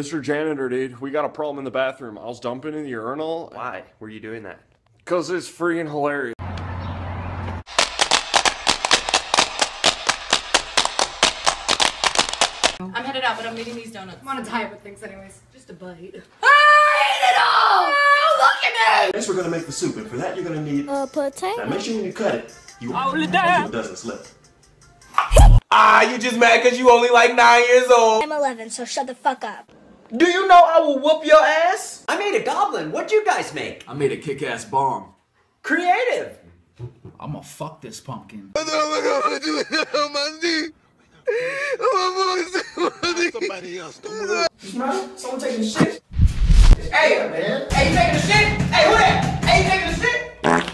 Mr. Janitor, dude, we got a problem in the bathroom. I was dumping in the urinal Why were you doing that? because it's freaking hilarious. I'm headed out, but I'm eating these donuts. I'm on a diet with things anyways. Just a bite. I ate it all! Look at it! Next, we're gonna make the soup, and for that, you're gonna need. A potato. Now, make sure when you cut it, you Hold it so down. it doesn't slip. Ah, you just mad because you only like nine years old. I'm 11, so shut the fuck up. Do you know I will whoop your ass? I made a goblin. What'd you guys make? I made a kick-ass bomb. Creative. I'm gonna fuck this pumpkin. Someone taking shit? Hey, man. Hey, you taking a shit? Hey, who that? Hey, you taking a shit?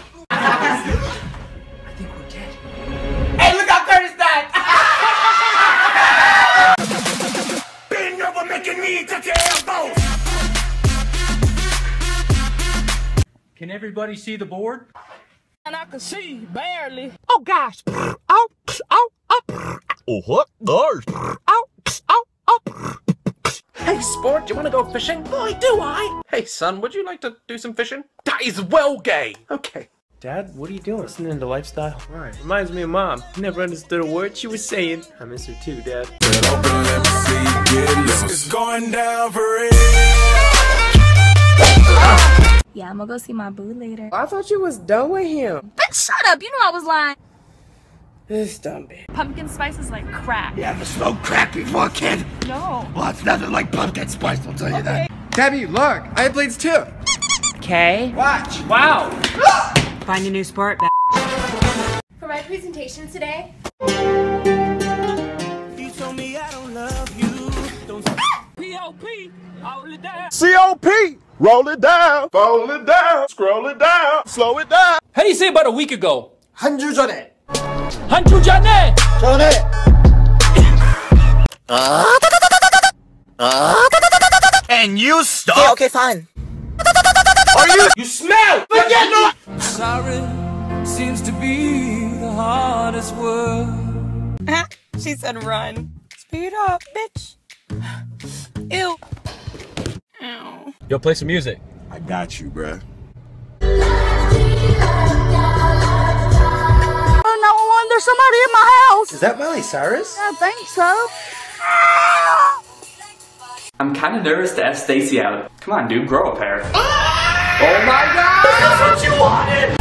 Everybody see the board? And I can see barely. Oh gosh. Oh, oh, oh. Oh, what? Gosh. Oh, oh, oh. Hey, sport, do you want to go fishing? Boy, do I. Hey, son, would you like to do some fishing? That is well gay. Okay. Dad, what are you doing? Listening to lifestyle. Right. Reminds me of mom. Never understood a word she was saying. I miss her too, Dad. It's going down for real. Yeah, I'm gonna go see my boo later. I thought you was done with him. Bitch, shut up. You know I was lying. This dumb bitch. Pumpkin spice is like crack. You ever smoked crack before, kid? No. Well, it's nothing like pumpkin spice, I'll tell you that. Debbie, look. I have blades too. Okay. Watch. Wow. Find a new sport. For my presentation today, You told me I don't love you. Don't P.O.P. Hold it down. C.O.P. Roll it down. Fold it down. Scroll it down. Slow it down. How do you say about a week ago? 한주 전에. 한주 전에. And you stop. okay, fine. Are you? You smell. Forget no. Sorry seems to be the hardest word. she said run. Speed up, bitch. Ew. Ow. Yo, play some music. I got you, bruh. Oh, no, there's somebody in my house. Is that Miley Cyrus? I think so. Ah! I'm kind of nervous to ask Stacy out. Come on, dude, grow a pair. oh my god! That's what you wanted!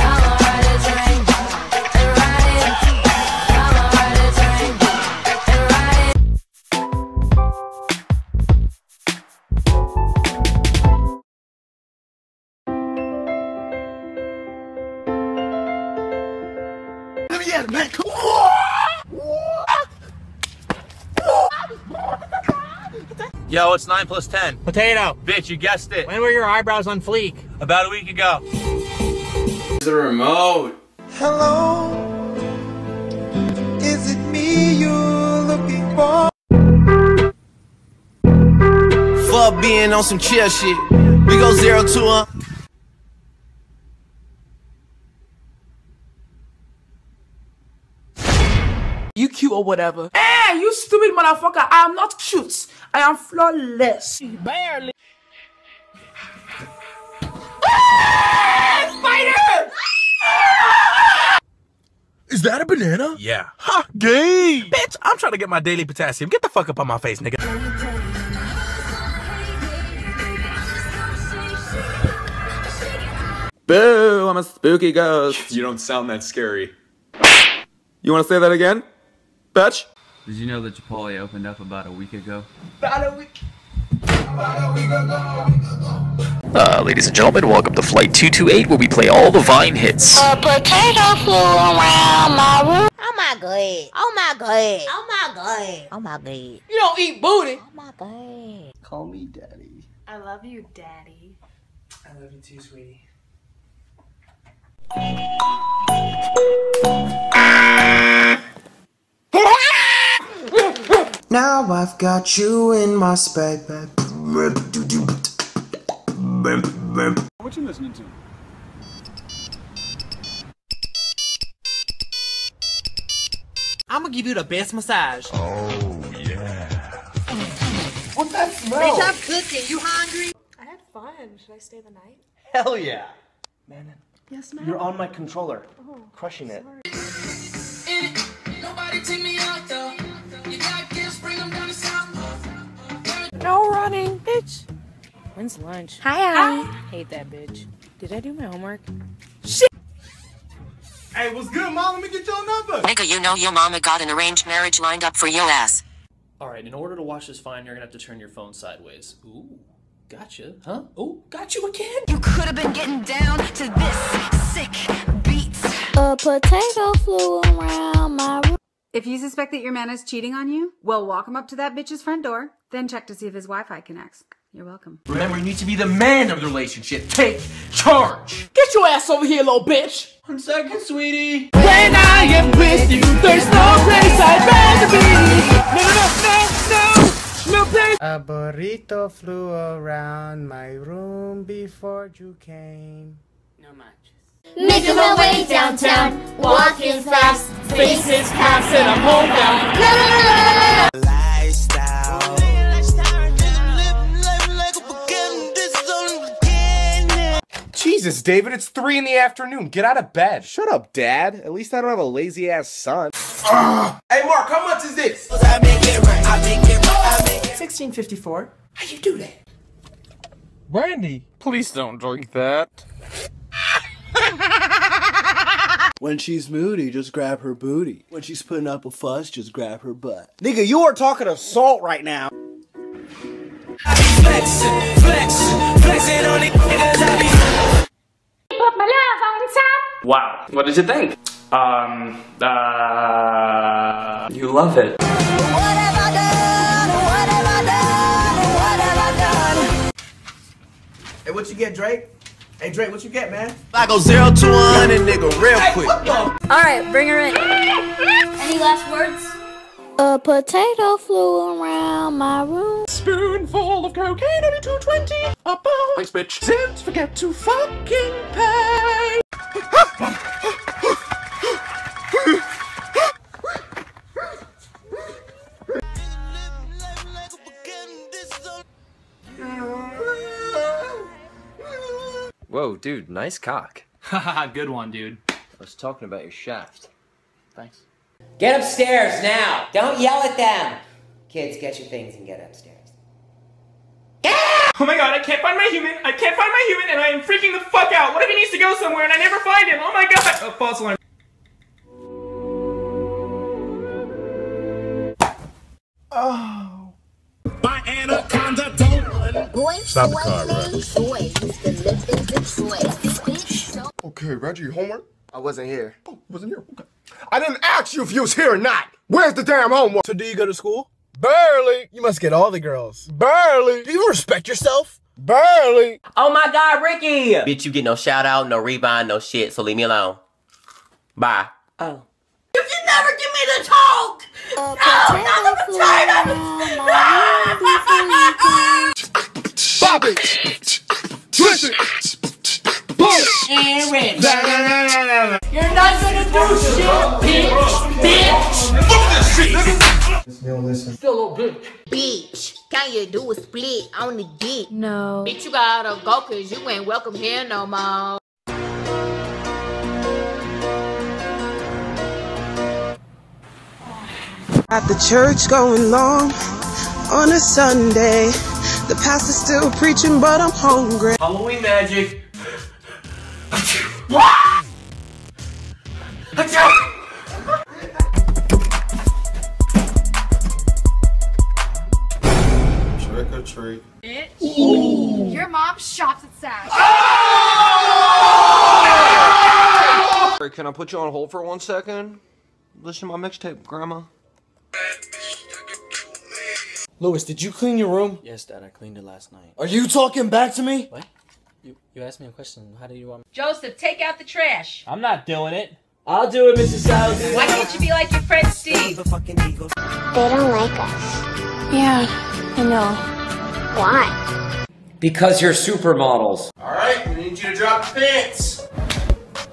Yo, it's 9 plus 10. Potato. Bitch, you guessed it. When were your eyebrows on fleek? About a week ago. The remote. Hello. Is it me you're looking for? Fuck being on some chill shit. We go zero to a. You cute or whatever. Hey, you stupid motherfucker. I am not cute. I am flawless. Barely. Spider! Is that a banana? Yeah. Ha! Gay! Bitch, I'm trying to get my daily potassium. Get the fuck up on my face, nigga. Boo, I'm a spooky ghost. You don't sound that scary. You wanna say that again? Bitch? Did you know that Chipotle opened up about a week ago? About a week. Uh, ladies and gentlemen, welcome to Flight 228, where we play all the Vine hits. A potato flew around my room. Oh my god. Oh my god. Oh my god. Oh my god. You don't eat booty. Oh my god. Call me daddy. I love you, Daddy. I love you too, sweetie. Now I've got you in my spag bag. What you listening to? I'm gonna give you the best massage. Oh, yeah. What's that smell? Bitch, I'm cooking. You hungry? I had fun. Should I stay the night? Hell yeah. Man, Yes, ma'am. you're on my controller. Oh, Crushing it. No running, bitch. When's lunch? Hi, ah. I Hate that bitch. Did I do my homework? Shit. Hey, what's good, mom? Let me get your number. Nigga, you know your mama got an arranged marriage lined up for your ass. Alright, in order to watch this fine, you're gonna have to turn your phone sideways. Ooh, gotcha. Huh? Ooh, got you again. You could have been getting down to this sick beat. A potato flew around my room. If you suspect that your man is cheating on you, well, walk him up to that bitch's front door, then check to see if his Wi-Fi connects. You're welcome. Remember, you need to be the man of the relationship. Take charge. Get your ass over here, little bitch. One second, sweetie. When I am with you, there's no place I'd rather be. No, no, no, no, no, no place. A burrito flew around my room before you came. No much. Making my way downtown, walking fast, faces pass, and I'm homebound. La, Jesus, David, it's three in the afternoon. Get out of bed. Shut up, Dad. At least I don't have a lazy ass son. Hey, Mark, how much is this? Sixteen fifty-four. How you do that? Randy, please don't drink that. When she's moody, just grab her booty. When she's putting up a fuss, just grab her butt. Nigga, you are talking assault right now. Put my love on top. Wow. What did you think? Um, uh, you love it. Hey, what you get, Drake? Hey, Drake, what you get, man? I go zero to one and nigga real quick. All right, bring her in. Any last words? A potato flew around my room. Spoonful of cocaine only 220. A ball. Thanks, bitch. Don't forget to fucking pay. Dude, nice cock. Haha, good one, dude. I was talking about your shaft. Thanks. Get upstairs now! Don't yell at them! Kids, get your things and get upstairs. Oh my god, I can't find my human. I can't find my human, and I am freaking the fuck out. What if he needs to go somewhere and I never find him? Oh my god! Oh, false alarm. Oh. My anaconda don't. Boys, Stop the car, bro. named Troy used to live in Detroit. Bitch, so Okay, Reggie, homework? I wasn't here. Oh, wasn't here. Okay. I didn't ask you if you was here or not. Where's the damn homework? So do you go to school? Barely. You must get all the girls. Barely. Do you respect yourself? Barely. Oh my god, Ricky! Bitch, you get no shout out, no rebound, no shit, so leave me alone. Bye. Oh. If you can never give me the talk! No, not the potato! Bop it. Twist it. Push. And da. You're not gonna do shit, bitch, bitch. Fuck this shit. Still listen. Still a little bitch. Bitch, can you do a split on the dick? No. Bitch, you gotta go cause you ain't welcome here no more. At the church going long on a Sunday. The pastor's still preaching, but I'm hungry. Halloween magic. What? Trick or treat. Bitch. Your mom shops at Saks. Hey, Can I put you on hold for one second? Listen to my mixtape, Grandma. Louis, did you clean your room? Yes, Dad, I cleaned it last night. Are you talking back to me? What? You, you asked me a question. How do you want me? Joseph, take out the trash. I'm not doing it. I'll do it, Mrs. Southey. Why can't you be like your friend Steve? They don't like us. Yeah, I know. Why? Because you're supermodels. Alright, we need you to drop the pants.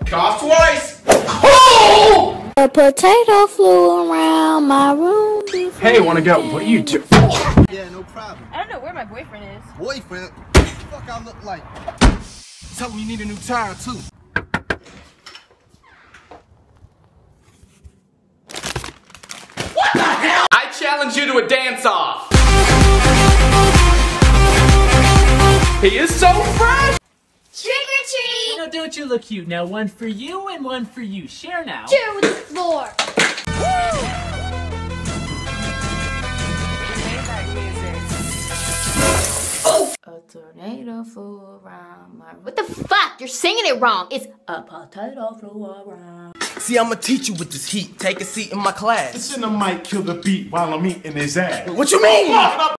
Cough twice. Oh! A potato flew around my room. Hey, wanna go? What are you doing? Yeah, no problem. I don't know where my boyfriend is. Boyfriend? What the fuck I look like? Tell him you need a new tire, too. What the hell? I challenge you to a dance off. He is so fresh. Trick or treat! Now don't you look cute? Now one for you and one for you. Share now. Share with the floor. A tornado flew around my. What the fuck? You're singing it wrong. It's a potato flew around. See, I'ma teach you with this heat. Take a seat in my class. Cinema might kill the beat while I'm eating his ass. What you mean?